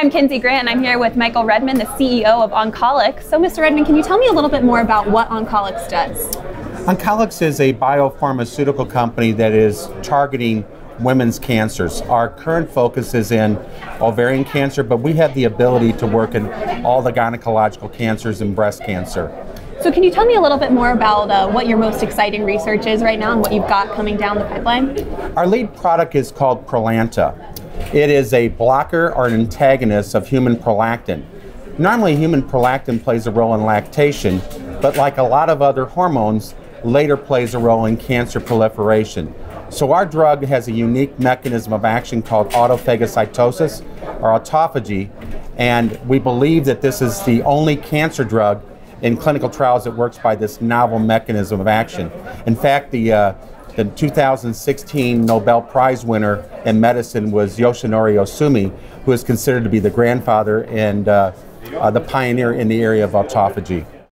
I'm Kinsey Grant, and I'm here with Michael Redman, the CEO of Oncolix. So, Mr. Redman, can you tell me a little bit more about what Oncolix does? Oncolix is a biopharmaceutical company that is targeting women's cancers. Our current focus is in ovarian cancer, but we have the ability to work in all the gynecological cancers and breast cancer. So, can you tell me a little bit more about uh, what your most exciting research is right now and what you've got coming down the pipeline? Our lead product is called Prolanta. It is a blocker or an antagonist of human prolactin. Normally, human prolactin plays a role in lactation, but like a lot of other hormones, later plays a role in cancer proliferation. So our drug has a unique mechanism of action called autophagocytosis or autophagy, and we believe that this is the only cancer drug in clinical trials that works by this novel mechanism of action. In fact, the uh, the 2016 Nobel Prize winner in medicine was Yoshinori Ohsumi, who is considered to be the grandfather and uh, uh, the pioneer in the area of autophagy.